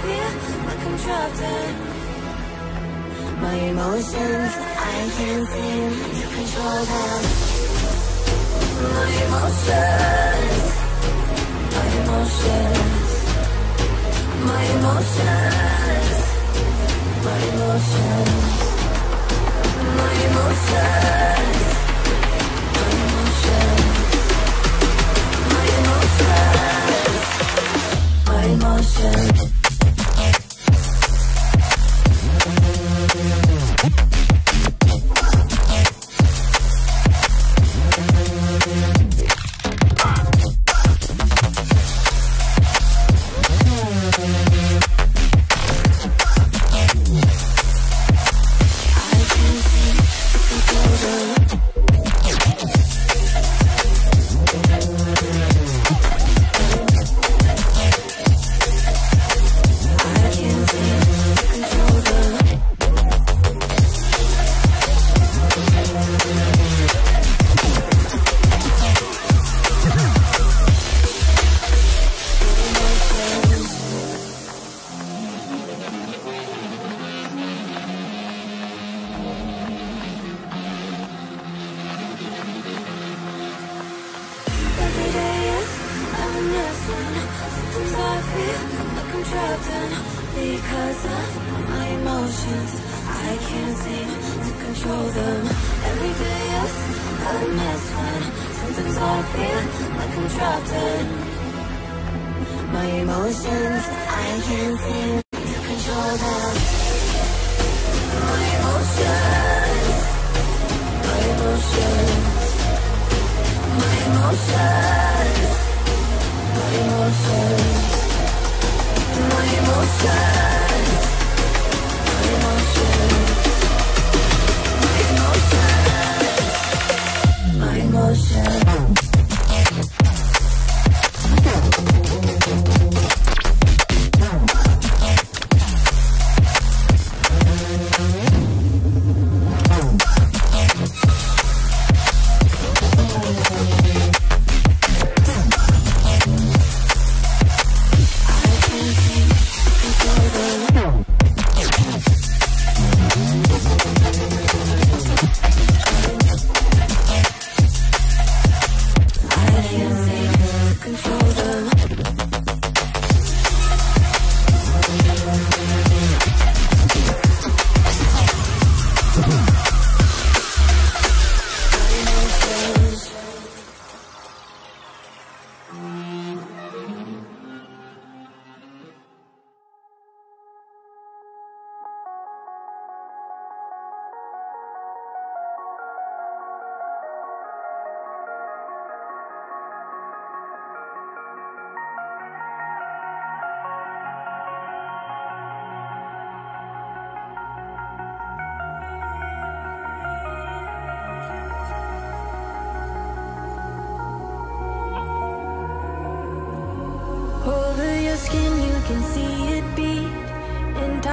feel like I'm trapped in my emotions. I can't seem to control them. My emotions, my emotions, my emotions, my emotions, my emotions, trapped in because of my emotions. I can't seem to control them. Every day is a missing. Sometimes I feel like I'm trapped in my emotions. I can't seem to control them. My emotions. My emotions. My emotions,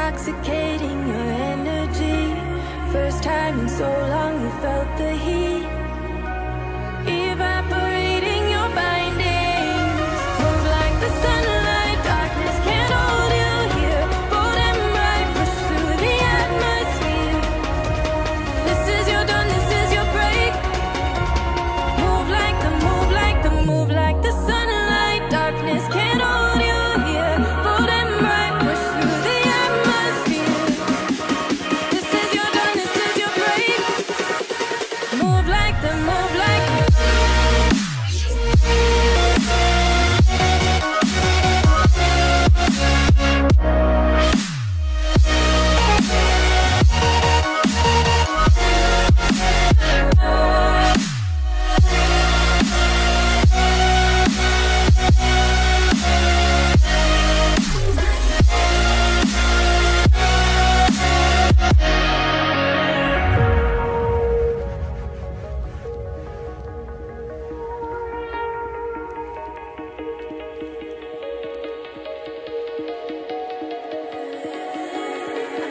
intoxicating your energy. First time in so long, you felt the heat,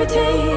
Everything.